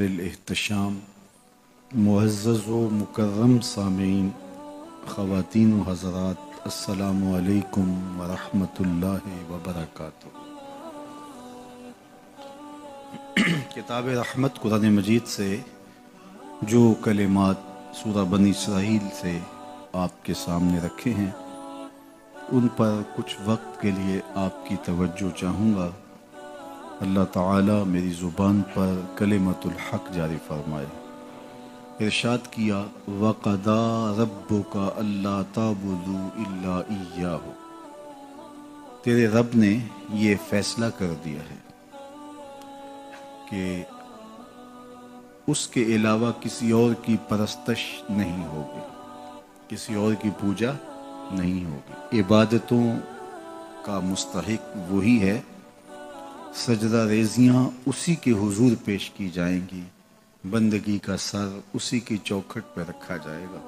एहतशाम मुआज़ मुकर्रम सामीन ख़वातीन हज़रात असलकम वरहमतुल्लाहि वबरकातुहू किताब रहमत कुरान मजीद से जो कलिमात सूरा बनी इसराइल से आपके सामने रखे हैं उन पर कुछ वक्त के लिए आपकी तवज्जो चाहूँगा अल्लाह ताला मेरी ज़ुबान पर कलिमतुल हक जारी फरमाए। इरशाद किया, वक़दा रब्बु का अल्लाह ताबुदू इल्ला हो तेरे रब ने ये फैसला कर दिया है कि उसके अलावा किसी और की परस्तश नहीं होगी, किसी और की पूजा नहीं होगी। इबादतों का मुस्तक वही है सजदा रेजियाँ उसी के हुजूर पेश की जाएँगी। बंदगी का सर उसी की चौखट पर रखा जाएगा।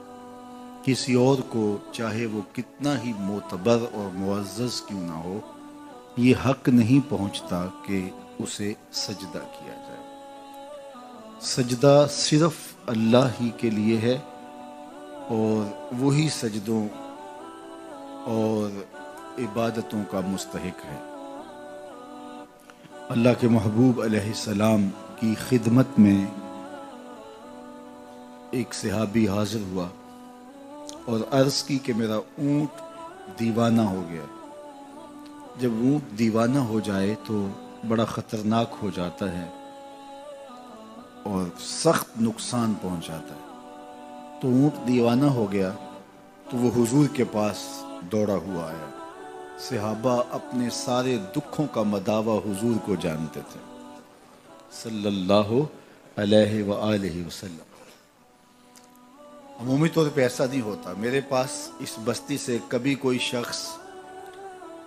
किसी और को चाहे वो कितना ही मोतबर और मुआज़ क्यों ना हो, ये हक नहीं पहुँचता कि उसे सजदा किया जाए। सजदा सिर्फ़ अल्लाह ही के लिए है और वही सजदों और इबादतों का मुस्तक है। अल्लाह के महबूब सलाम की खिदमत में एक सहाबी हाजिर हुआ और अर्ज़ की कि मेरा ऊँट दीवाना हो गया। जब ऊँट दीवाना हो जाए तो बड़ा ख़तरनाक हो जाता है और सख्त नुकसान पहुंचाता है। तो ऊँट दीवाना हो गया तो वो हुजूर के पास दौड़ा हुआ आया। सहाबा अपने सारे दुखों का मदावा हुजूर को जानते थे। सल्लल्लाहु अलैहि वसल्लम। अमूमी तौर पे ऐसा नहीं होता। मेरे पास इस बस्ती से कभी कोई शख्स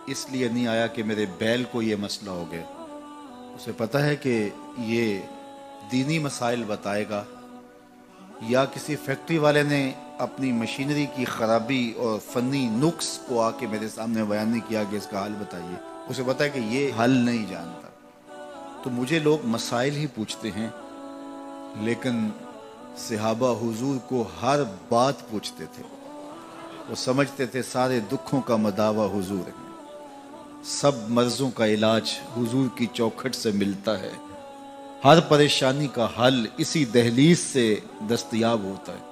इसलिए नहीं आया कि मेरे बैल को ये मसला हो गया। उसे पता है कि ये दीनी मसाइल बताएगा या किसी फैक्ट्री वाले ने अपनी मशीनरी की ख़राबी और फ़नी नुक्स को आके मेरे सामने बयान नहीं किया कि इसका हल बताइए। उसे है कि ये हल नहीं जानता। तो मुझे लोग मसाइल ही पूछते हैं, लेकिन सिहाबा हुजूर को हर बात पूछते थे। वो समझते थे, सारे दुखों का मदावा हुजूर है। सब मर्जों का इलाज हुजूर की चौखट से मिलता है। हर परेशानी का हल इसी दहलीज से दस्तयाब होता है।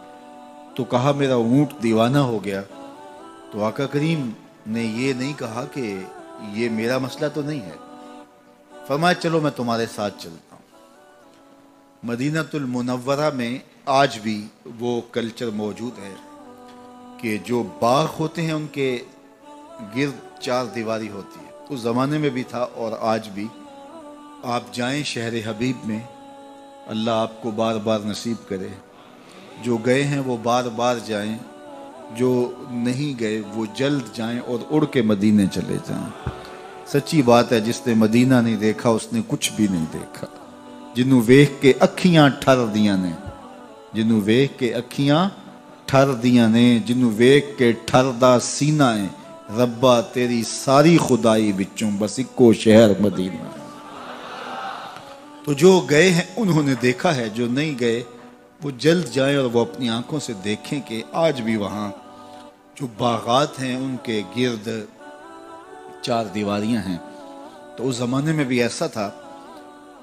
तो कहा मेरा ऊँट दीवाना हो गया? तो आका करीम ने ये नहीं कहा कि ये मेरा मसला तो नहीं है। फरमाया, चलो मैं तुम्हारे साथ चलता हूँ। मदीनातुल मुनव्वरा में आज भी वो कल्चर मौजूद है कि जो बाग होते हैं उनके गिर्द चार दीवारी होती है। उस ज़माने में भी था और आज भी। आप जाएँ शहर हबीब में, अल्लाह आपको बार बार नसीब करे। जो गए हैं वो बार बार जाएँ, जो नहीं गए वो जल्द जाएँ और उड़ के मदीने चले जाएँ। सच्ची बात है, जिसने मदीना नहीं देखा, उसने कुछ भी नहीं देखा। जिन्हों वेख के अखियाँ ठर दिया ने, जिन्हों वेख के अखियाँ ठर दिया ने, जिन्हों वेख के ठरदा सीना है, रब्बा तेरी सारी खुदाई बिचों बस इको शहर मदीना तो जो गए हैं, उन्होंने देखा है, जो नहीं गए वो जल्द जाए और वो अपनी आँखों से देखें कि आज भी वहाँ जो बागात हैं, उनके गिर्द चार दीवारियाँ हैं। तो उस ज़माने में भी ऐसा था।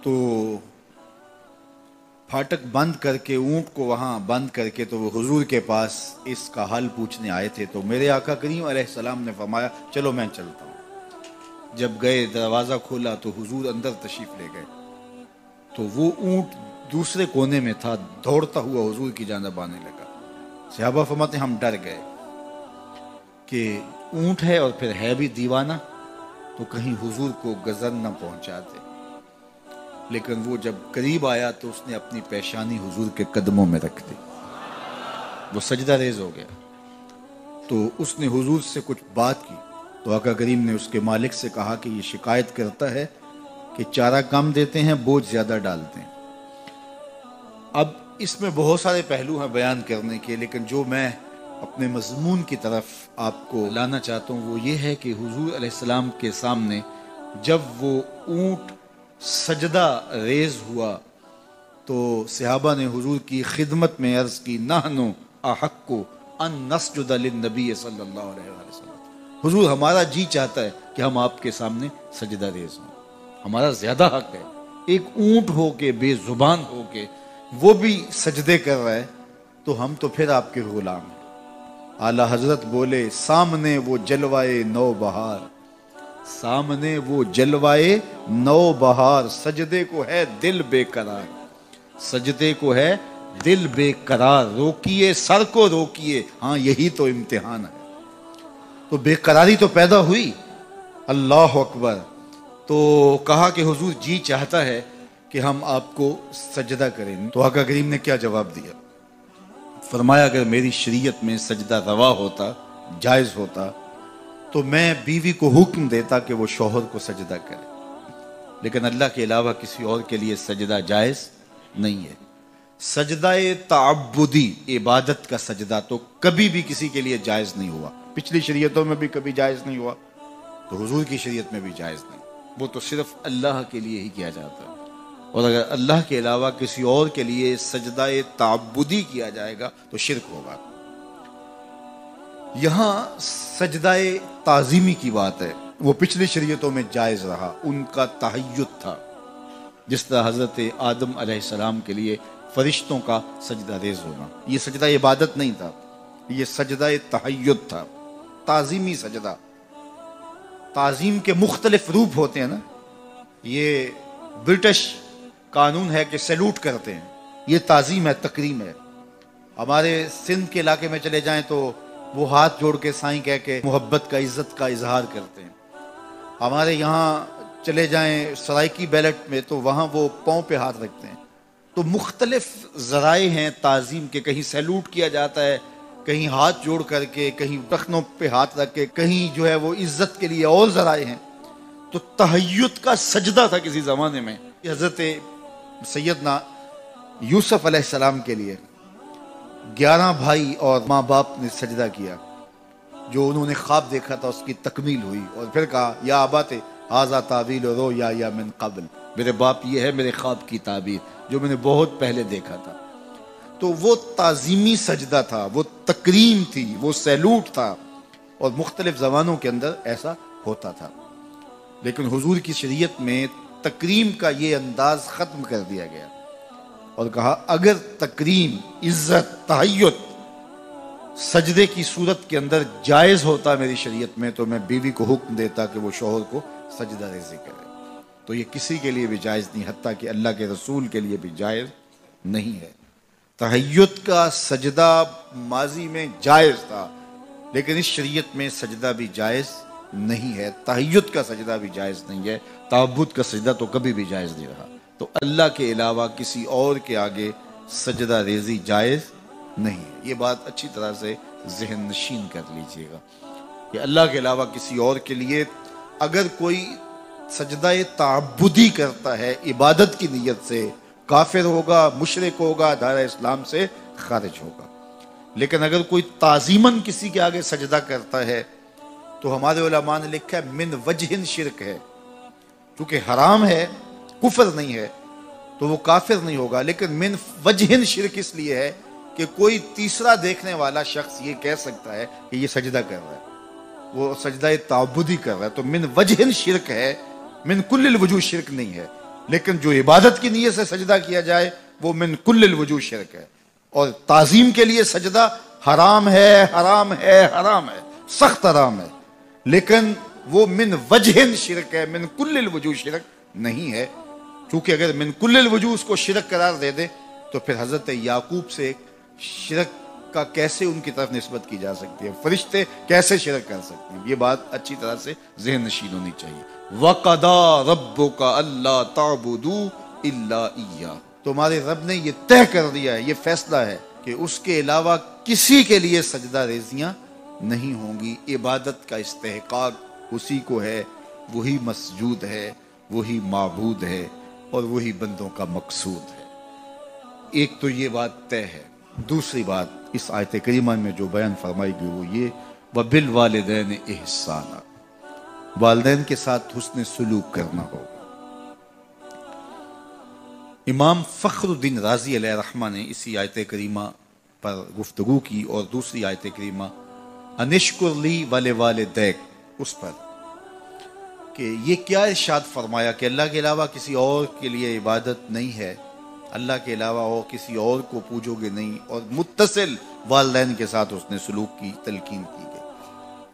तो फाटक बंद करके, ऊँट को वहाँ बंद करके तो वो हुजूर के पास इसका हल पूछने आए थे। तो मेरे आका करीम सलाम ने फरमाया, चलो मैं चलता हूँ। जब गए, दरवाज़ा खोला तो हुजूर अंदर तशरीफ़ ले गए। तो वो ऊँट दूसरे कोने में था, दौड़ता हुआ हजूर की जानब आने लगा। सहाबा फरमाते, हम डर गए कि ऊँट है और फिर है भी दीवाना तो कहीं हुजूर को गजन न पहुंचाते लेकिन वो जब करीब आया तो उसने अपनी पेशानी हुजूर के कदमों में रख दी। वो सजदा रेज हो गया। तो उसने हुजूर से कुछ बात की। तो आका करीम ने उसके मालिक से कहा कि ये शिकायत करता है कि चारा कम देते हैं, बोझ ज़्यादा डालते हैं। अब इसमें बहुत सारे पहलू हैं बयान करने के, लेकिन जो मैं अपने मजमून की तरफ़ आपको लाना चाहता हूँ, वो ये है कि हुजूर अलैहिस्सलाम के सामने जब वो ऊँट सजदा रेज हुआ तो सहाबा ने हुजूर की खिदमत में अर्ज़ की, नाहनो अहक्को अन नबी सल्लल्लाहु अलैहि वसल्लम। हुजूर, हमारा जी चाहता है कि हम आपके सामने सजदा रेज हों। हमारा ज़्यादा हक है। एक ऊँट हो के बेजुबान हो के वो भी सजदे कर रहा है तो हम तो फिर आपके गुलाम हैं। आला हज़रत बोले, सामने वो जलवाए नौ बहार। सामने वो जलवाए नौ बहार, सजदे को है दिल बेकरार। सजदे को है दिल बेकरार, रोकिए, सर को रोकिए। हाँ यही तो इम्तिहान है। तो बेकरारी तो पैदा हुई। अल्लाह अकबर। तो कहा कि हुजूर, जी चाहता है कि हम आपको सजदा करें। तो आका करीम ने क्या जवाब दिया? फरमाया, अगर मेरी शरीयत में सजदा रवा होता, जायज़ होता तो मैं बीवी को हुक्म देता कि वो शोहर को सजदा करे। लेकिन अल्लाह के अलावा किसी और के लिए सजदा जायज़ नहीं है। सजदा ताबुदी इबादत का सजदा तो कभी भी किसी के लिए जायज़ नहीं हुआ। पिछली शरीयतों में भी कभी जायज़ नहीं हुआ तो हुजूर की शरीयत में भी जायज़ नहीं। वो तो सिर्फ़ अल्लाह के लिए ही किया जाता है। और अगर अल्लाह के अलावा किसी और के लिए सजदा ताबुदी किया जाएगा तो शिरक होगा। यहाँ सजदा ताजीमी की बात है। वो पिछली शरीयतों में जायज़ रहा, उनका तहयत था। जिस तरह हज़रत आदम सलाम के लिए फरिश्तों का सजदा रेज होना। ये सजदा इबादत नहीं था, ये सजदा तहयत था। ताजीमी सजदा। ताजीम के मुख्तलिफ़ रूप होते हैं ना। ये ब्रिटिश कानून है कि सैल्यूट करते हैं। ये ताजीम है, तकरीम है। हमारे सिंध के इलाके में चले जाएँ तो वो हाथ जोड़ के साई कह के मोहब्बत का, इज़्ज़त का इजहार करते हैं। हमारे यहाँ चले जाएँ सराइकी बैलेट में तो वहाँ वो पाँव पे हाथ रखते हैं। तो मुख्तलिफ़ ज़राए हैं ताज़ीम के। कहीं सैल्यूट किया जाता है, कहीं हाथ जोड़ करके, कहीं टखनों पे हाथ रख के, कहीं जो है वो इज़्ज़त के लिए और ज़राए हैं। तो तहयत का सजदा था किसी ज़माने में। हज़रत सैदना यूसुफ सलाम के लिए ग्यारह भाई और माँ बाप ने सजदा किया, जो उन्होंने ख्वाब देखा था, उसकी तकमील हुई और फिर कहा, या आबाते आज़ा तावील रो या या मिन कबल, मेरे बाप ये है मेरे ख्वाब की ताबीर, जो मैंने बहुत पहले देखा था। तो वो ताजीमी सजदा था, वो तकरीम थी, वो सैल्यूट था और मुख्तलिफ़ जबानों के अंदर ऐसा होता था। लेकिन हुजूर की शरीयत में तकरीम का ये अंदाज ख़त्म कर दिया गया और कहा, अगर तकरीम, इज़्ज़त तहयत सजदे की सूरत के अंदर जायज़ होता मेरी शरीयत में तो मैं बीवी को हुक्म देता कि वो शोहर को सजदा रेजी करे। तो ये किसी के लिए भी जायज़ नहीं हती कि अल्लाह के रसूल के लिए भी जायज़ नहीं है। तहयत का सजदा माजी में जायज़ था, लेकिन इस शरीयत में सजदा भी जायज़ नहीं है। तहयत का सजदा भी जायज़ नहीं है। ताबुत का सजदा तो कभी भी जायज़ नहीं रहा। तो अल्लाह के अलावा किसी और के आगे सजदा रेजी जायज़ नहीं है। ये बात अच्छी तरह से जहन नशीन कर लीजिएगा कि अल्लाह के अलावा किसी और के लिए अगर कोई सजदा ताबुदी करता है, इबादत की नीयत से, काफिर होगा, मुशरक होगा दायरा इस्लाम से खारिज होगा। लेकिन अगर कोई ताजीमन किसी के आगे सजदा करता है तो हमारे उलमा ने लिखा है, मिन वजहिन शिरक है। क्योंकि हराम है, कुफर नहीं है तो वो काफिर नहीं होगा, लेकिन मिन वजहिन शिरक इसलिए है कि कोई तीसरा देखने वाला शख्स ये कह सकता है कि ये सजदा कर रहा है। वो सजदा ताबुदी कर रहा है। तो मिन वजहिन शिरक है, मिन कुल्ल वज़ू शिरक नहीं है। लेकिन जो इबादत की नीयत से सजदा किया जाए, वो मिन कुल्ल वज़ू शिरक है। और ताजीम के लिए सजदा हराम है हराम है हराम है, सख्त हराम है। लेकिन वो मिन वजहन शिरक है, मिन कुल्ल वज़ू शिरक नहीं है। क्योंकि अगर मिन कुल्ल वज़ू उसको शिरक करार दे दे तो फिर हज़रत याकूब से शिरक का कैसे उनकी तरफ़ नस्बत की जा सकती है? फरिश्ते कैसे शिरक कर सकते हैं? ये बात अच्छी तरह से जहन नशीन होनी चाहिए। वकदा रब्बो का अल्लाह ताबुदू इल्ला तुम्हारे रब ने ये तय कर दिया है, ये फैसला है कि उसके अलावा किसी के लिए सजदा रेजियाँ नहीं होंगी। इबादत का इस्तेकाक उसी को है। वही मसजूद है, वही मबूद है और वही बंदों का मकसूद है। एक तो ये बात तय है। दूसरी बात इस आयत करीमा में जो बयान फरमाई गई वो ये व बिल वालदेन एहसाना। वालदेन के साथ हुसन सलूक करना होगा इमाम फ़खरुद्दीन राज़ी रहमा ने इसी आयत करीमा पर गुफ्तगु की और दूसरी आयत करीमा अनिश्कुरली वाले वाले दैक उस पर कि ये क्या इर्शाद फरमाया कि अल्लाह के अलावा किसी और के लिए इबादत नहीं है। अल्लाह के अलावा और किसी और को पूजोगे नहीं और मुतसिल वालदेन के साथ उसने सलूक की, तलकीन की गई।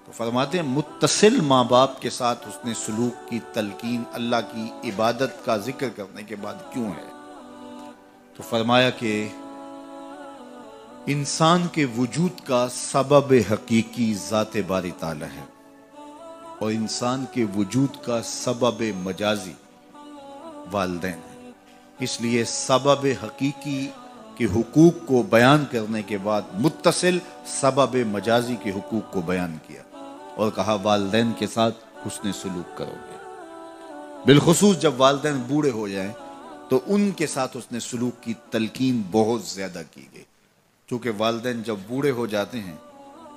तो फरमाते हैं मुतसिल माँ बाप के साथ उसने सलूक की, तलकीन, अल्लाह की इबादत का ज़िक्र करने के बाद क्यों है? तो फरमाया कि इंसान के वजूद का सबब हकीकी ज़ात बारी ताला है। और इंसान के वजूद का सबब मजाजी वालदेन है। इसलिए सबब हकीकी के हकूक़ को बयान करने के बाद मुतसिल सबब मजाजी के हकूक़ को बयान किया और कहा, वालदेन के साथ उसने सलूक करोगे। बिलखसूस जब वालदेन बूढ़े हो जाएँ तो उनके साथ उसने सलूक की तलकीन बहुत ज़्यादा की गई। क्योंकि वालदेन जब बूढ़े हो जाते हैं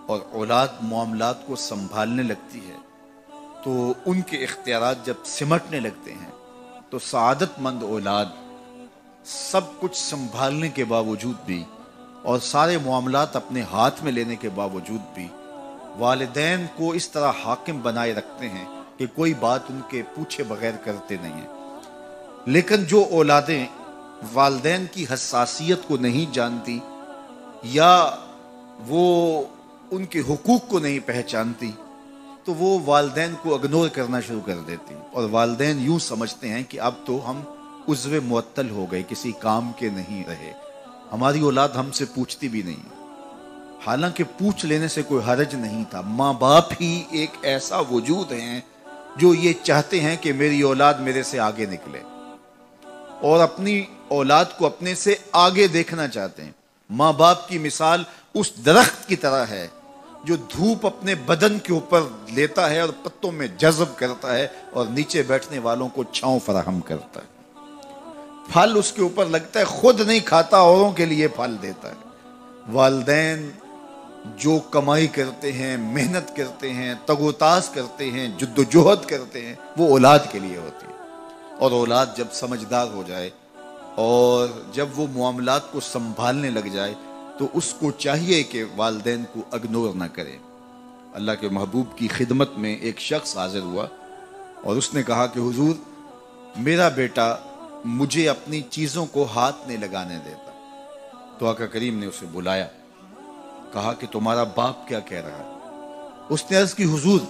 और औलाद मामलात को संभालने लगती है तो उनके इख्तियार जब सिमटने लगते हैं तो सदतमंद औलाद सब कुछ संभालने के बावजूद भी और सारे मामलात अपने हाथ में लेने के बावजूद भी वालदेन को इस तरह हाकिम बनाए रखते हैं कि कोई बात उनके पूछे बगैर करते नहीं हैं। लेकिन जो औलादें वालदेन की हसासियत को नहीं जानती या वो उनके हुकूक को नहीं पहचानती तो वो वालदेन को इग्नोर करना शुरू कर देती। और वालदेन यूँ समझते हैं कि अब तो हम उज्व मअतल हो गए, किसी काम के नहीं रहे। हमारी औलाद हमसे पूछती भी नहीं। हालाँकि पूछ लेने से कोई हरज नहीं था। माँ बाप ही एक ऐसा वजूद है जो ये चाहते हैं कि मेरी औलाद मेरे से आगे निकले। और अपनी औलाद को अपने से आगे देखना चाहते हैं। माँ बाप की मिसाल उस दरख्त की तरह है, जो धूप अपने बदन के ऊपर लेता है और पत्तों में जज्ब करता है और नीचे बैठने वालों को छांव फराहम करता है। फल उसके ऊपर लगता है, खुद नहीं खाता, औरों के लिए फल देता है। वालदेन जो कमाई करते हैं, मेहनत करते हैं, तगोतास करते हैं, जुद्दोजहद करते हैं, वो औलाद के लिए होती है। और औलाद जब समझदार हो जाए और जब वो मामलात को संभालने लग जाए तो उसको चाहिए कि वालदेन को अग्नोर ना करें। अल्लाह के महबूब की खिदमत में एक शख्स हाजिर हुआ और उसने कहा कि, हुजूर, मेरा बेटा मुझे अपनी चीज़ों को हाथ नहीं लगाने देता। तो आका करीम ने उसे बुलाया, कहा कि, तुम्हारा बाप क्या कह रहा है? उसने अर्ज़ की, हुजूर,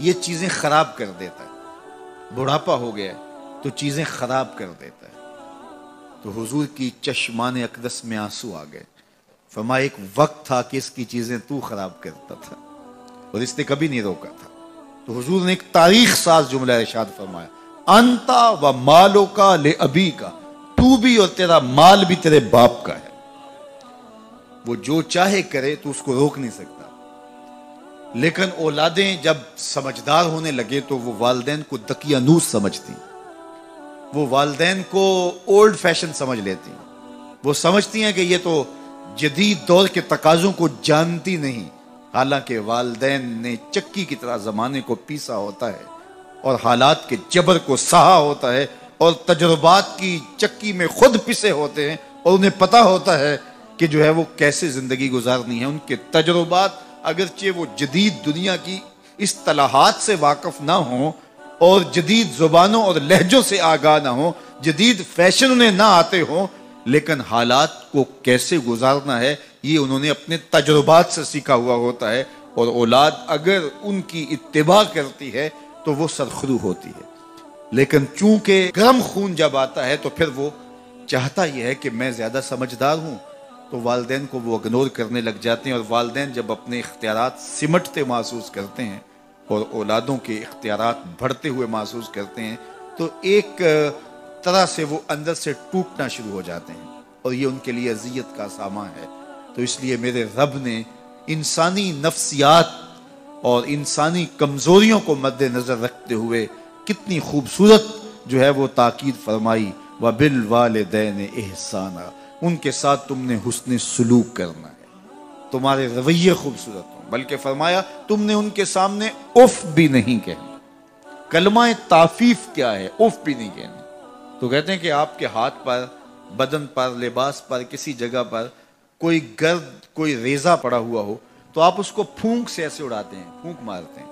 ये चीज़ें ख़राब कर देता है। बुढ़ापा हो गया तो चीज़ें ख़राब कर देता है। तो हुजूर की चश्मान अकदस में आँसू आ गए। फरमा एक वक्त था कि इसकी चीज़ें तू खराब करता था और इसने कभी नहीं रोका था। तो हुजूर ने एक तारीख साज जुमला इशाद फरमाया, अंता व मालो का ले अभी का, तू भी और तेरा माल भी तेरे बाप का है। वो जो चाहे करे तो उसको रोक नहीं सकता। लेकिन औलादें जब समझदार होने लगे तो वो वालदेन को दकियानूस समझती। वो वालदेन को ओल्ड फ़ैशन समझ लेती हैं। वो समझती हैं कि ये तो जदीद दौर के तकाजों को जानती नहीं। हालाँकि वालदेन ने चक्की की तरह ज़माने को पीसा होता है और हालात के जबर को सहा होता है और तजुर्बात की चक्की में खुद पिसे होते हैं और उन्हें पता होता है कि जो है वो कैसे ज़िंदगी गुजारनी है। उनके तजुर्बात अगरचे वो जदीद दुनिया की इस तलाहात से वाकफ ना हो और जदीद ज़ुबानों और लहजों से आगाह ना हो, जदीद फ़ैशन उन्हें ना आते हों, लेकिन हालात को कैसे गुजारना है, ये उन्होंने अपने तजुर्बात से सीखा हुआ होता है। और औलाद अगर उनकी इतबा करती है तो वो सरखरू होती है। लेकिन चूँकि गर्म खून जब आता है तो फिर वो चाहता यह है कि मैं ज़्यादा समझदार हूँ तो वालदेन को वो इग्नोर करने लग जाते हैं। और वालदेन जब अपने इख्तियार सिमटते महसूस करते हैं और औलादों के इख्तियार बढ़ते हुए महसूस करते हैं तो एक तरह से वो अंदर से टूटना शुरू हो जाते हैं और ये उनके लिए अजियत का सामा है। तो इसलिए मेरे रब ने इंसानी नफ्सियात और इंसानी कमजोरियों को मद्देनजर रखते हुए कितनी खूबसूरत जो है वो ताकीद फरमाई व बिल वाले दैन एहसाना, उनके साथ तुमने हुसन सलूक करना है। तुम्हारे रवैये खूबसूरत बल्कि फरमाया, तुमने उनके सामने उफ भी नहीं कहना। कलमा ताफीफ क्या है, उफ भी नहीं कहना। तो कहते हैं कि आपके हाथ पर, बदन पर, लिबास पर, किसी जगह पर कोई गर्द, कोई रेजा पड़ा हुआ हो तो आप उसको फूंक से ऐसे उड़ाते हैं, फूंक मारते हैं।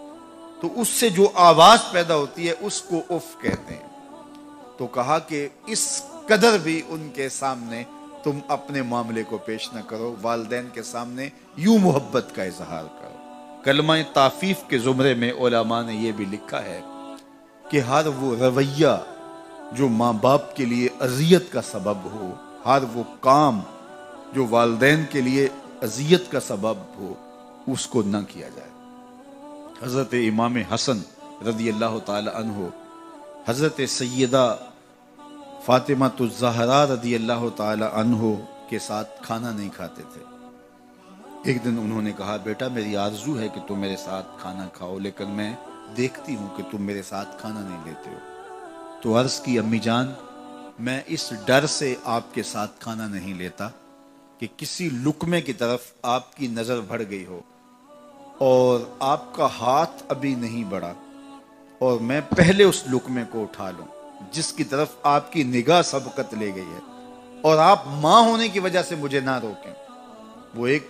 तो उससे जो आवाज़ पैदा होती है, उसको उफ कहते हैं। तो कहा कि इस कदर भी उनके सामने तुम अपने मामले को पेश न करो, वालदेन के सामने यूँ मोहब्बत का इजहार करो। कलमा ताफीफ के जुमरे में ओलामा ने यह भी लिखा है कि हर वो रवैया जो माँ बाप के लिए अजियत का सबब हो, हर वो काम जो वालदेन के लिए अजियत का सबब हो, उसको न किया जाए। हज़रत इमाम हसन रदी अल्लाह तहो हज़रत सैदा फ़ातिमा तो जहरा रदी अल्लाह तहो के साथ खाना नहीं खाते थे। एक दिन उन्होंने कहा, बेटा, मेरी आरज़ू है कि तुम मेरे साथ खाना खाओ, लेकिन मैं देखती हूँ कि तुम मेरे साथ खाना नहीं लेते हो। तो अर्ज़ की, अम्मी जान, मैं इस डर से आपके साथ खाना नहीं लेता कि किसी लुकमे की तरफ़ आपकी नज़र बढ़ गई हो, और आपका हाथ अभी नहीं बढ़ा, और मैं पहले उस लुकमे को उठा लूँ। जिसकी तरफ़ आपकी निगाह सबकत ले गई है और आप माँ होने की वजह से मुझे ना रोकें। वो एक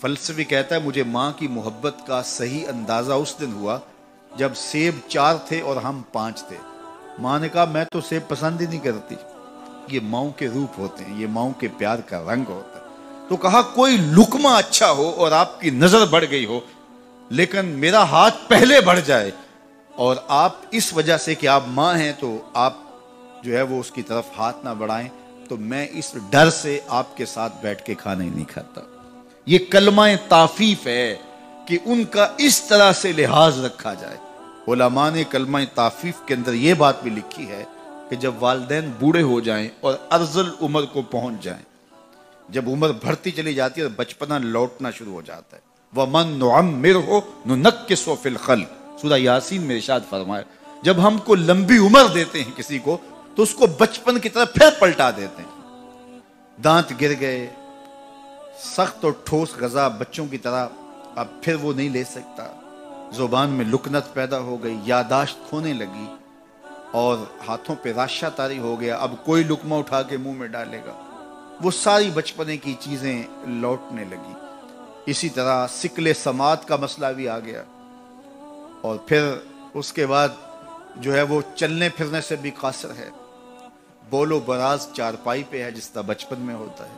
फलसफी कहता है, मुझे माँ की मोहब्बत का सही अंदाज़ा उस दिन हुआ जब सेब चार थे और हम पाँच थे। माँ ने कहा, मैं तो सेब पसंद ही नहीं करती। ये माओ के रूप होते हैं, ये माओ के प्यार का रंग होता है। तो कहा, कोई लुकमा अच्छा हो और आपकी नज़र बढ़ गई हो, लेकिन मेरा हाथ पहले बढ़ जाए और आप इस वजह से कि आप माँ हैं तो आप जो है वो उसकी तरफ़ हाथ ना बढ़ाएँ तो मैं इस डर से आपके साथ बैठ के खाना ही नहीं खाता। ये कलमा ताफीफ है कि उनका इस तरह से लिहाज रखा जाए। ओलामा ने कलमा ताफीफ के अंदर यह बात भी लिखी है कि जब वालदेन बूढ़े हो जाएँ और अर्जल उम्र को पहुँच जाएँ, जब उम्र बढ़ती चली जाती है तो बचपना लौटना शुरू हो जाता है। वह मन नुअमिर हो नुनक के सोफिल खल सुदा यासीन में इशाद फरमाए, जब हमको लंबी उम्र देते हैं किसी को तो उसको बचपन की तरफ़ फिर पलटा देते हैं। दांत गिर गए, सख्त और ठोस गजा बच्चों की तरह अब फिर वो नहीं ले सकता। ज़ुबान में लुकनत पैदा हो गई, यादाश्त खोने लगी और हाथों पे राशा तारी हो गया। अब कोई लुकमा उठा के मुँह में डालेगा। वो सारी बचपने की चीज़ें लौटने लगी। इसी तरह सिकले समात का मसला भी आ गया। और फिर उसके बाद जो है वो चलने फिरने से भी कासर है। बोलो बराज चारपाई पे है जिसका बचपन में होता है।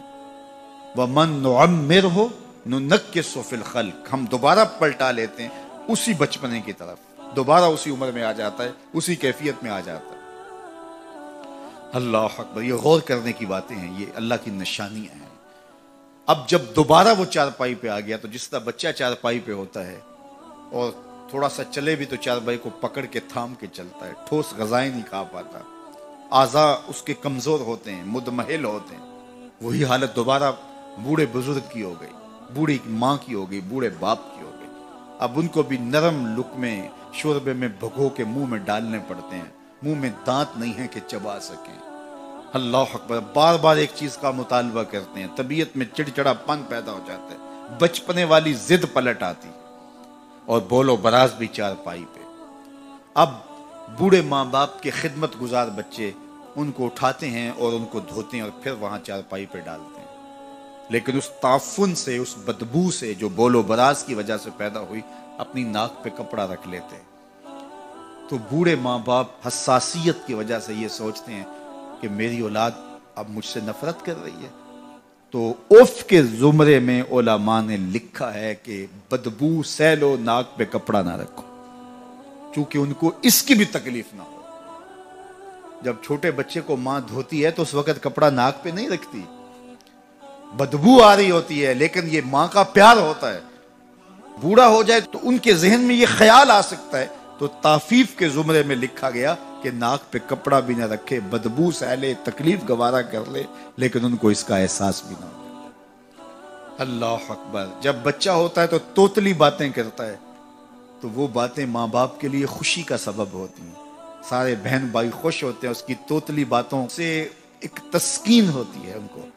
वह मन नुअमिर हो नक के सोफिल खल हम दोबारा पलटा लेते हैं उसी बचपने की तरफ़। दोबारा उसी उम्र में आ जाता है, उसी कैफियत में आ जाता है। अल्लाह अकबर, ये गौर करने की बातें हैं, ये अल्लाह की निशानियाँ हैं। अब जब दोबारा वो चारपाई पे आ गया तो जिस तरह बच्चा चारपाई पे होता है और थोड़ा सा चले भी तो चारपाई को पकड़ के थाम के चलता है। ठोस गजाएँ नहीं खा पाता। आज़ा उसके कमज़ोर होते हैं, मुदमहल होते हैं। वही हालत दोबारा बूढ़े बुज़ुर्ग की हो गई, बूढ़ी माँ की हो गई, बूढ़े बाप की हो गई। अब उनको भी नरम लुक में, शोरबे में भगो के मुँह में डालने पड़ते हैं। मुँह में दांत नहीं है कि चबा सकें। अल्लाह अकबर बार बार एक चीज़ का मुतालबा करते हैं। तबीयत में चिड़चिड़ापन पैदा हो जाता है। बचपने वाली जिद पलट आती। और बोलो, बराज भी चार पाई पे। अब बूढ़े माँ बाप के खिदमत गुजार बच्चे उनको उठाते हैं और उनको धोते हैं और फिर वहाँ चारपाई पे डालते हैं। लेकिन उस ताफुन से, उस बदबू से जो बोलो, बराज की वजह से पैदा हुई, अपनी नाक पे कपड़ा रख लेते हैं। तो बूढ़े माँ बाप हसासीत की वजह से ये सोचते हैं कि मेरी औलाद अब मुझसे नफरत कर रही है। तो उफ के जुमरे में ओलामा ने लिखा है कि बदबू सैलो नाक पे कपड़ा ना रखो क्योंकि उनको इसकी भी तकलीफ़ ना हो। जब छोटे बच्चे को माँ धोती है तो उस वक्त कपड़ा नाक पे नहीं रखती। बदबू आ रही होती है, लेकिन ये माँ का प्यार होता है। बूढ़ा हो जाए तो उनके जहन में ये ख्याल आ सकता है। तो ताफीफ के जुमरे में लिखा गया कि नाक पे कपड़ा भी ना रखे, बदबू सहले, तकलीफ़ गवारा कर ले, लेकिन उनको इसका एहसास भी ना हो। अल्लाह अकबर। जब बच्चा होता है तो तोतली बातें करता है तो वो बातें माँ बाप के लिए खुशी का सबब होती हैं। सारे बहन भाई खुश होते हैं, उसकी तोतली बातों से एक तस्कीन होती है उनको।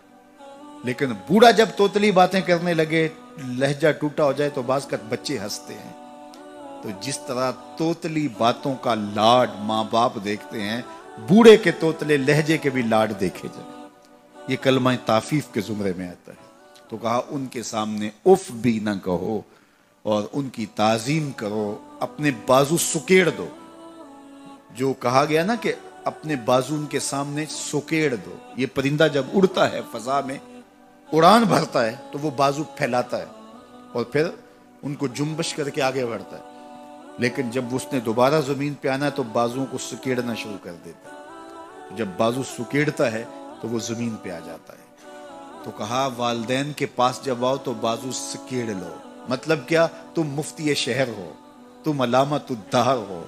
लेकिन बूढ़ा जब तोतली बातें करने लगे, लहजा टूटा हो जाए तो बाज बच्चे हँसते हैं। तो जिस तरह तोतली बातों का लाड माँ बाप देखते हैं, बूढ़े के तोतले लहजे के भी लाड देखे जाए। ये कलमा ताफीफ के जुमरे में आता है। तो कहा, उनके सामने उफ भी ना कहो और उनकी ताजीम करो, अपने बाजू सुकेड़ दो। जो कहा गया ना कि अपने बाजू उनके सामने सुकेड़ दो। ये परिंदा जब उड़ता है फजा में, उड़ान भरता है तो वो बाजू फैलाता है और फिर उनको जुम्बश करके आगे बढ़ता है। लेकिन जब उसने दोबारा ज़मीन पे आना तो बाजुओं को सुकेड़ना शुरू कर देता। जब बाजू सुकेड़ता है तो वो ज़मीन पे आ जाता है। तो कहा, वालदेन के पास जब आओ तो बाजू सुकेड़ लो। मतलब क्या? तुम मुफ्ती शहर हो। तुम अलामत उद्दार हो।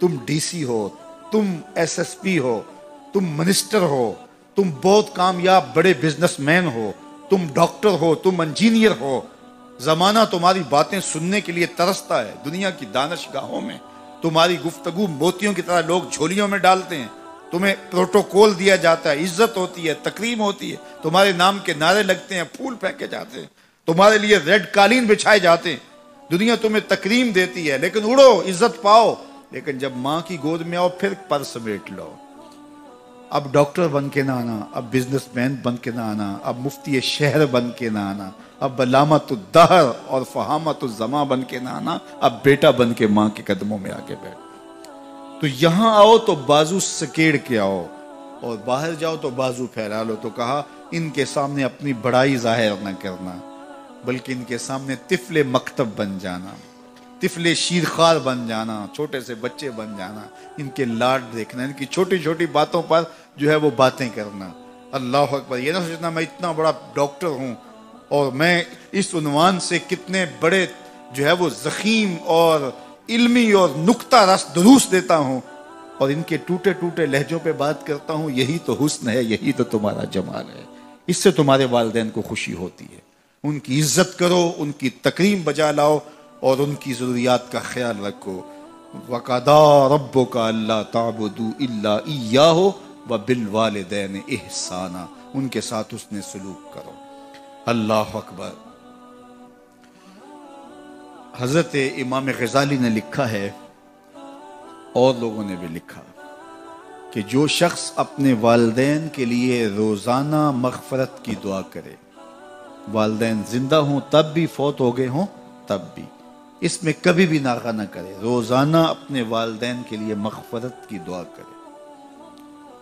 तुम डीसी हो। तुम एसएसपी हो। तुम मिनिस्टर हो। तुम बहुत कामयाब बड़े बिजनेसमैन हो। तुम डॉक्टर हो। तुम इंजीनियर हो। जमाना तुम्हारी बातें सुनने के लिए तरसता है, दुनिया की दानश गाहों में। तुम्हारी गुफ्तगु मोतियों की तरह लोग झोलियों में डालते हैं। तुम्हें प्रोटोकॉल दिया जाता है, इज़्ज़त होती है, तकरीम होती है। तुम्हारे नाम के नारे लगते हैं, फूल फेंके जाते हैं। तुम्हारे लिए रेड कालीन बिछाए जाते हैं। दुनिया तुम्हें तकरीम देती है, लेकिन उड़ो, इज़्ज़त पाओ। लेकिन जब माँ की गोद में आओ, फिर पर समेट लो। अब डॉक्टर बन के ना आना, अब बिजनेसमैन बन के ना आना, अब मुफ्ती शहर बन के ना आना। अब बलामत दहर और फहामत जमा बन के ना आना अब बेटा बन के माँ के कदमों में आके बैठ। तो यहाँ आओ तो बाजू सकेड़ के आओ, और बाहर जाओ तो बाजू फैला लो तो कहा, इनके सामने अपनी बड़ाई ज़ाहिर न करना, बल्कि इनके सामने तिफले मकतब बन जाना, तिफले शीरखार बन जाना, छोटे से बच्चे बन जाना, इनके लाड देखना, इनकी छोटी छोटी बातों पर जो है वो बातें करना। अल्लाह अकबर, ये ना सोचना, मैं इतना बड़ा डॉक्टर हूँ और मैं इस उनवान से कितने बड़े जो है वो जखीम और इल्मी और नुकता रस दुरूस देता हूँ। और इनके टूटे टूटे लहजों पे बात करता हूँ, यही तो हुस्न है, यही तो तुम्हारा जमाल है। इससे तुम्हारे वालदेन को खुशी होती है। उनकी इज़्ज़त करो, उनकी तकरीम बजा लाओ और उनकी ज़रूरियात का ख्याल रखो। वकादा रब्बो का अल्लाह ताबुदू इल्ला हो व बिल वालदेन एहसाना। उनके साथ उसने सलूक करो। अल्लाह अकबर। हज़रत इमाम गजाली ने लिखा है, और लोगों ने भी लिखा, कि जो शख्स अपने वालदेन के लिए रोज़ाना मगफरत की दुआ करे, वालदेन ज़िंदा हों, तब भी फौत हो गए हों, तब भी। इसमें कभी भी नागा ना करे, रोज़ाना अपने वालदेन के लिए मगफरत की दुआ करे।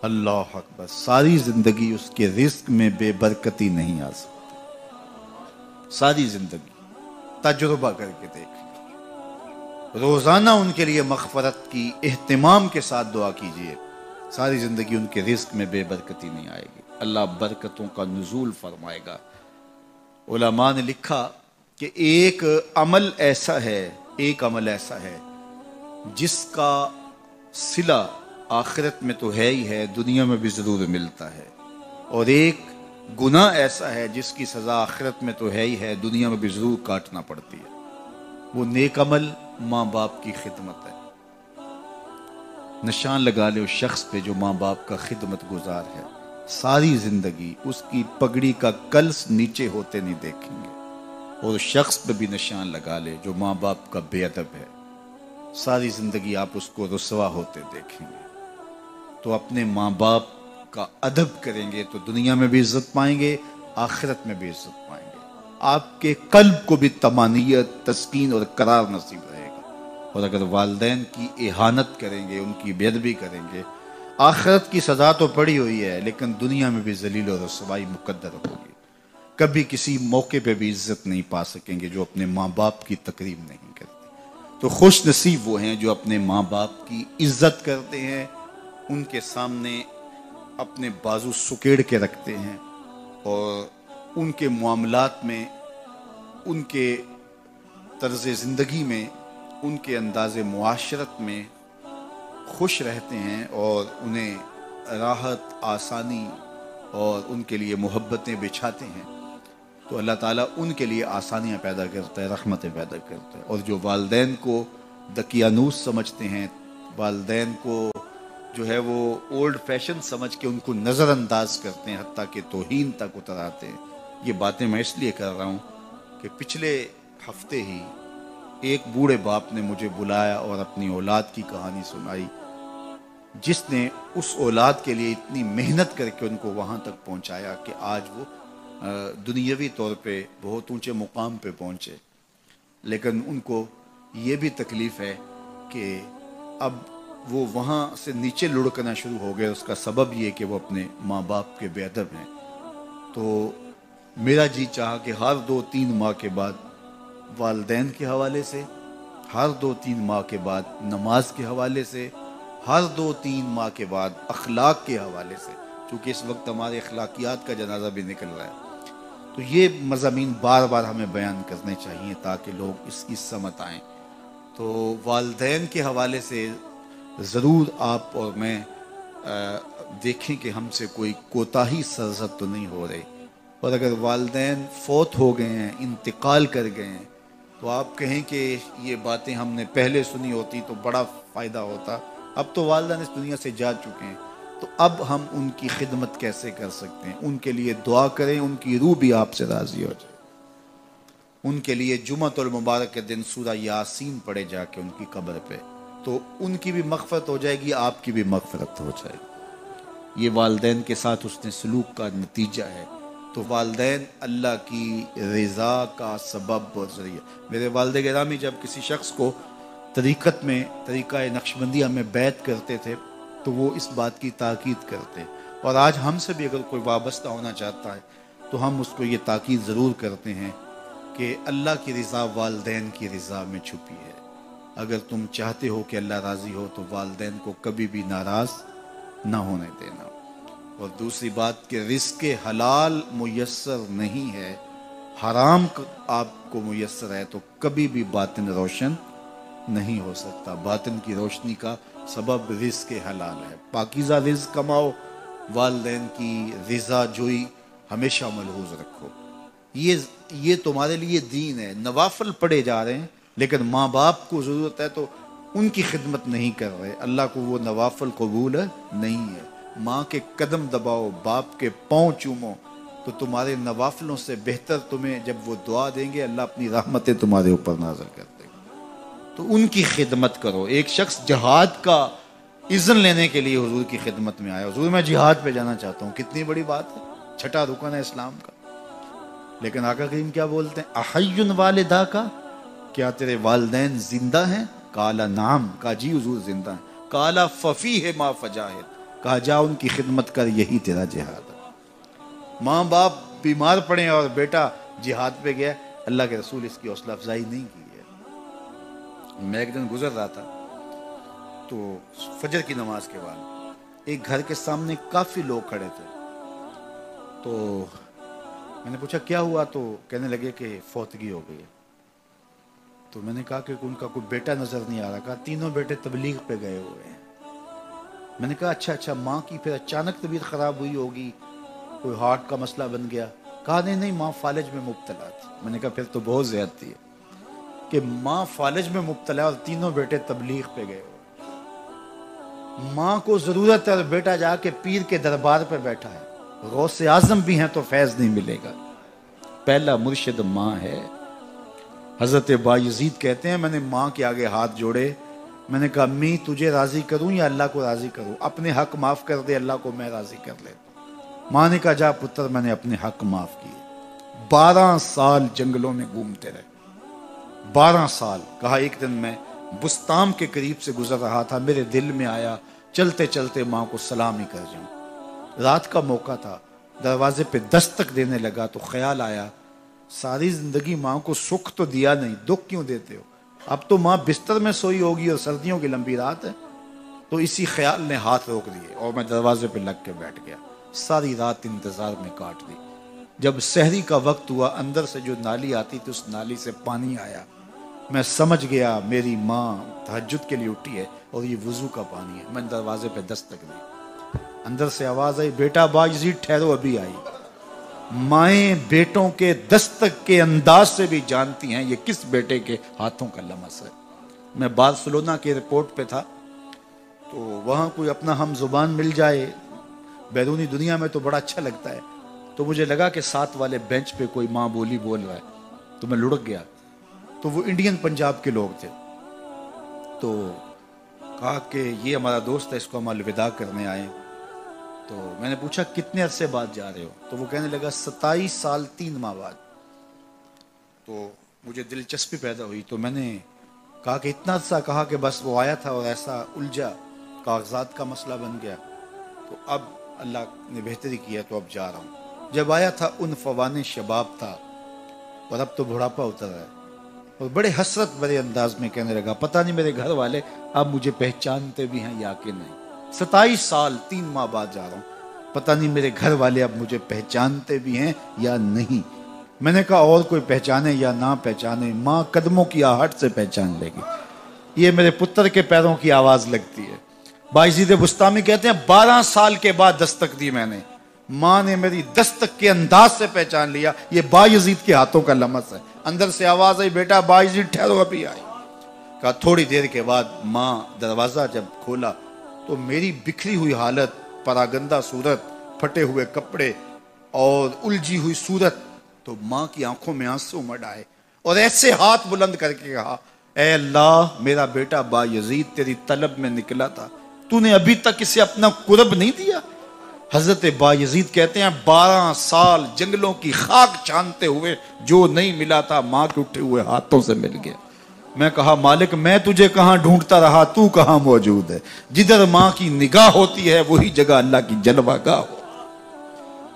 अल्लाह अकबर, सारी ज़िंदगी उसके रिस्क में बेबरकती नहीं आ सकती। सारी ज़िंदगी। तजुर्बा करके देख। रोज़ाना उनके लिए मखफरत की अहतमाम के साथ दुआ कीजिए। सारी ज़िंदगी उनके रिस्क में बेबरकती नहीं आएगी। अल्लाह बरकतों का नजूल फरमाएगा। उलमा ने लिखा कि एक अमल ऐसा है, एक अमल ऐसा है, जिसका सिला आखिरत में तो है ही है, दुनिया में भी ज़रूर मिलता है। और एक गुना ऐसा है जिसकी सज़ा आखिरत में तो है ही है। दुनिया में भी ज़रूर काटना पड़ती है। वो नेक अमल माँ बाप की खिदमत है। निशान लगा ले उस शख्स पे जो माँ बाप का खिदमत गुजार है। सारी ज़िंदगी उसकी पगड़ी का कल्स नीचे होते नहीं देखेंगे। और उस शख्स पे भी निशान लगा ले जो माँ बाप का बेअदब है। सारी ज़िंदगी आप उसको रसवा होते देखेंगे। तो अपने माँ बाप का अदब करेंगे तो दुनिया में भी इज़्ज़त पाएँगे, आखिरत में भी इज़्ज़त पाएँगे। आपके कल्ब को भी तमानियत, तस्कीन और करार नसीब रहेगा। और अगर वालदे की एहानत करेंगे, उनकी बेदबी करेंगे, आखिरत की सजा तो पड़ी हुई है, लेकिन दुनिया में भी जलील और रसवाई मुकदर होगी। कभी किसी मौके पे भी इज़्ज़त नहीं पा सकेंगे जो अपने माँ बाप की तकरीब नहीं करते। तो खुश नसीब वो हैं जो अपने माँ बाप की इज़्ज़त करते हैं, उनके सामने अपने बाजू सुकेड़ के रखते हैं और उनके मामलात में, उनके तर्ज ज़िंदगी में, उनके अंदाज मुआशरत में खुश रहते हैं और उन्हें राहत, आसानी और उनके लिए मोहब्बतें बिछाते हैं। तो अल्लाह ताला उनके लिए आसानियाँ पैदा करता है, रहमतें पैदा करता है। और जो वालदेन को दकियानूस समझते हैं, वालदेन को जो है वो ओल्ड फ़ैशन समझ के उनको नज़रअंदाज करते हैं हती के तोहन तक उतर आते हैं। ये बातें मैं इसलिए कर रहा हूँ कि पिछले हफ़्ते ही एक बूढ़े बाप ने मुझे बुलाया और अपनी औलाद की कहानी सुनाई, जिसने उस औलाद के लिए इतनी मेहनत करके उनको वहाँ तक पहुँचाया कि आज वो दुनियावी तौर पे बहुत ऊँचे मुकाम पे पहुँचे। लेकिन उनको ये भी तकलीफ़ है कि अब वो वहाँ से नीचे लुढ़कना शुरू हो गए उसका सबब ये कि वो अपने माँ बाप के बेअदब हैं। तो मेरा जी चाह कि हर दो तीन माह के बाद वालदेन के हवाले से, हर दो तीन माह के बाद नमाज़ के हवाले से, हर दो तीन माह के बाद अखलाक के हवाले से, क्योंकि इस वक्त हमारे अखलाकियात का जनाजा भी निकल रहा है। तो ये मजामी बार बार हमें बयान करने चाहिए ताकि लोग इसकी समत आएँ। तो वालदेन के हवाले से ज़रूर आप और मैं देखें कि हमसे कोई कोताही सरजद तो नहीं हो रही। और अगर वालदेन फोत हो गए हैं, इंतकाल कर गए हैं तो आप कहें कि ये बातें हमने पहले सुनी होती तो बड़ा फ़ायदा होता। अब तो वालदेन इस दुनिया से जा चुके हैं। तो अब हम उनकी खिदमत कैसे कर सकते हैं? उनके लिए दुआ करें, उनकी रूह भी आपसे राज़ी हो जाए। उनके लिए जुमत और मुबारक के दिन सूरा यासीन पढ़े जाके उनकी कब्र पे। तो उनकी भी मगफरत हो जाएगी, आपकी भी मगफरत हो जाएगी। ये वालदेन के साथ उसने सलूक का नतीजा है। तो वालदेन अल्लाह की रज़ा का सबब और ज़रिया मेरे वालद गिरामी जब किसी शख्स को तरीक़त में तरीक़ा नक्शबंदिया में बैत करते थे तो वो इस बात की ताकीद करते। और आज हमसे भी अगर कोई वाबस्ता होना चाहता है तो हम उसको ये ताकीद ज़रूर करते हैं कि अल्लाह की रज़ा वालदेन की रज़ा में छुपी है। अगर तुम चाहते हो कि अल्लाह राज़ी हो तो वालदेन को कभी भी नाराज़ ना होने देना। और दूसरी बात कि रिस्क हलाल मुयसर नहीं है। हराम आपको मुयसर है तो कभी भी बातिन रोशन नहीं हो सकता। बातिन की रोशनी का सबब रिस्क हलाल है। पाकिज़ा रिज कमाओ, वालदेन की रिजा जोई हमेशा मलहूज रखो। ये ये तुम्हारे लिए दीन है। नवाफल पढ़े जा रहे हैं लेकिन माँ बाप को ज़रूरत है तो उनकी खिदमत नहीं कर रहे अल्लाह को वो नवाफल कबूल नहीं है। माँ के कदम दबाओ, बाप के पाँव चूमो तो तुम्हारे नवाफलों से बेहतर तुम्हें जब वो दुआ देंगे, अल्लाह अपनी रहमतें तुम्हारे ऊपर नाजर कर देंगे। तो उनकी खिदमत करो। एक शख्स जहाद का इज़न लेने के लिए हजूर की खिदमत में आया। हजूर, मैं जिहाद पे जाना चाहता हूँ। कितनी बड़ी बात है। छठा रुकन है इस्लाम का। लेकिन आका करीम क्या बोलते हैं? अहयुन वालिदा का क्या तेरे वालदेन ज़िंदा हैं? काला नाम का जी हजूर ज़िंदा है। काला फफी है माँ फजाहिद कहा, जा उनकी खिदमत कर, यही तेरा जिहाद माँ बाप बीमार पड़े और बेटा जिहाद पे गया अल्लाह के रसूल इसकी हौसला अफजाई नहीं की है। मैं एक दिन गुजर रहा था तो फजर की नमाज़ के बाद एक घर के सामने काफ़ी लोग खड़े थे। तो मैंने पूछा, क्या हुआ? तो कहने लगे कि फौतगी हो गई है। तो मैंने कहा कि उनका कोई बेटा नज़र नहीं आ रहा। कहा, तीनों बेटे तबलीग पे गए हुए हैं। मैंने कहा अच्छा अच्छा माँ की फिर अचानक तबीयत ख़राब हुई होगी, कोई हार्ट का मसला बन गया। कहा, नहीं नहीं, माँ फालज में मुबतला थी। मैंने कहा, फिर तो बहुत ज़्यादती है कि माँ फालज में मुबतला और तीनों बेटे तबलीग पे गए हुए माँ को ज़रूरत है बेटा जाके पीर के दरबार पर बैठा है। गौसे आज़म भी हैं तो फैज़ नहीं मिलेगा। पहला मुर्शद माँ है। हज़रत बाजीद कहते हैं, मैंने माँ के आगे हाथ जोड़े। मैंने कहा, मी तुझे राज़ी करूँ या अल्लाह को राज़ी करूँ? अपने हक माफ़ कर दे, अल्लाह को मैं राज़ी कर ले माँ ने कहा, जा पुत्र, मैंने अपने हक माफ़ किए। बारह साल जंगलों में घूमते रहे। बारह साल, कहा, एक दिन मैं बुस्ताम के करीब से गुजर रहा था, मेरे दिल में आया चलते चलते माँ को सलाम ही कर जाऊँ। रात का मौका था, दरवाजे पे दस्तक देने लगा तो ख्याल आया सारी ज़िंदगी माँ को सुख तो दिया नहीं, दुख क्यों देते हो? अब तो माँ बिस्तर में सोई होगी और सर्दियों की लंबी रात है। तो इसी ख्याल ने हाथ रोक दिए और मैं दरवाजे पे लग के बैठ गया। सारी रात इंतज़ार में काट दी। जब शहरी का वक्त हुआ, अंदर से जो नाली आती थी, उस नाली से पानी आया। मैं समझ गया, मेरी माँ तहजद के लिए उठी है और ये वज़ू का पानी है। मैंने दरवाजे पे दस्तक दी। अंदर से आवाज़ आई, बेटा बाजी, ठहरो, अभी आई। माए बेटों के दस्तक के अंदाज से भी जानती हैं ये किस बेटे के हाथों का लमस है। मैं बार्सलोना के रिपोर्ट पे था तो वहाँ कोई अपना हम ज़ुबान मिल जाए, बैरूनी दुनिया में तो बड़ा अच्छा लगता है। तो मुझे लगा कि साथ वाले बेंच पे कोई माँ बोली बोल रहा है तो मैं लुढ़क गया। तो वो इंडियन पंजाब के लोग थे। तो कहा कि ये हमारा दोस्त है, इसको हम अलविदा करने आए। तो मैंने पूछा, कितने अरसे बाद जा रहे हो? तो वो कहने लगा, सताईस साल, तीन माह बाद। तो मुझे दिलचस्पी पैदा हुई। तो मैंने कहा कि इतना अरसा कहा कि बस वो आया था और ऐसा उलझा, कागजात का मसला बन गया। तो अब अल्लाह ने बेहतरी किया तो अब जा रहा हूँ। जब आया था, उन फवान शबाब था और अब तो बुढ़ापा उतर रहा है और बड़े हसरत भरे अंदाज में कहने लगा, पता नहीं मेरे घर वाले अब मुझे पहचानते भी हैं या कि नहीं। सताईस साल, तीन माह बाद जा रहा हूँ। पता नहीं मेरे घर वाले अब मुझे पहचानते भी हैं या नहीं। मैंने कहा, और कोई पहचाने या ना पहचाने, माँ कदमों की आहट से पहचान लेगी। ये मेरे पुत्र के पैरों की आवाज़ लगती है। बाईजीद बुस्तामी कहते हैं, बारह साल के बाद दस्तक दी मैंने। माँ ने मेरी दस्तक के अंदाज से पहचान लिया। ये बायजीद के हाथों का लमस है। अंदर से आवाज़ आई, बेटा बायजीद ठहरो, अभी आई कहा, थोड़ी देर के बाद माँ दरवाज़ा जब खोला तो मेरी बिखरी हुई हालत, परागंदा सूरत, फटे हुए कपड़े और उलझी हुई सूरत तो माँ की आँखों में आँसू मड आए और ऐसे हाथ बुलंद करके कहा अल्लाह, मेरा बेटा बा यजीद, तेरी तलब में निकला था। तूने अभी तक इसे अपना कुरब नहीं दिया? हज़रत बायजीद कहते हैं, बारह साल जंगलों की खाक छानते हुए जो नहीं मिला था, माँ के उठे हुए हाथों से मिल गया। मैं कहा, मालिक, मैं तुझे कहाँ ढूंढता रहा? तू कहाँ मौजूद है? जिधर माँ की निगाह होती है, वही जगह अल्लाह की जलवागाह हो।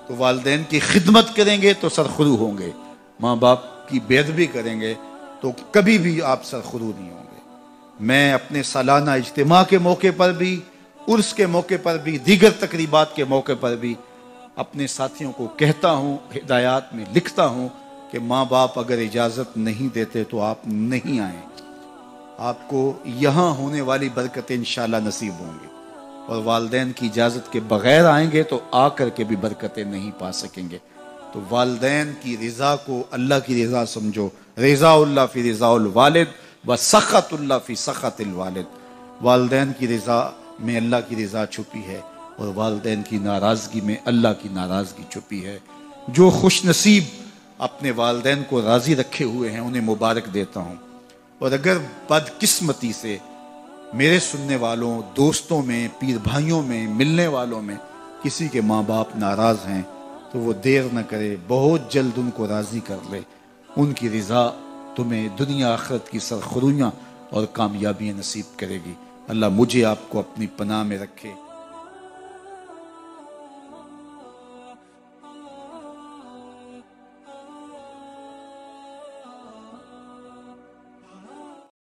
तो वालदेन की खिदमत करेंगे तो सरखुरू होंगे। माँ बाप की बेदबी करेंगे तो कभी भी आप सरखुरू नहीं होंगे। मैं अपने सालाना इज्तम के मौके पर भी, उर्स के मौके पर भी, दीगर तकरीबात के मौके पर भी अपने साथियों को कहता हूँ, हिदायत में लिखता हूँ कि माँ बाप अगर इजाज़त नहीं देते तो आप नहीं आए। आपको यहाँ होने वाली बरकतें इन नसीब होंगी। और वालदेन की इजाज़त के बगैर आएँगे तो आकर के भी बरकतें नहीं पा सकेंगे। तो वालदेन की रज़ा को अल्लाह की रज़ा समझो। रज़ा फ़ी रज़ा वालिद व सख़तुल्ला फ़ी सख़त वालिद। वालदेन की रज़ा में अल्लाह की रज़ा छुपी है और वालदेन की नाराज़गी में अल्लाह की नाराज़गी छुपी है। जो खुश नसीब अपने वालदेन को राज़ी रखे हुए हैं, उन्हें मुबारक देता हूँ। और अगर बदकिस्मती से मेरे सुनने वालों, दोस्तों में, पीर भाइयों में, मिलने वालों में किसी के माँ बाप नाराज़ हैं तो वो देर न करे, बहुत जल्द उनको राज़ी कर ले। उनकी रज़ा तुम्हें दुनिया आखरत की सरखरुयाँ और कामयाबियाँ नसीब करेगी। अल्लाह मुझे आपको अपनी पनाह में रखे।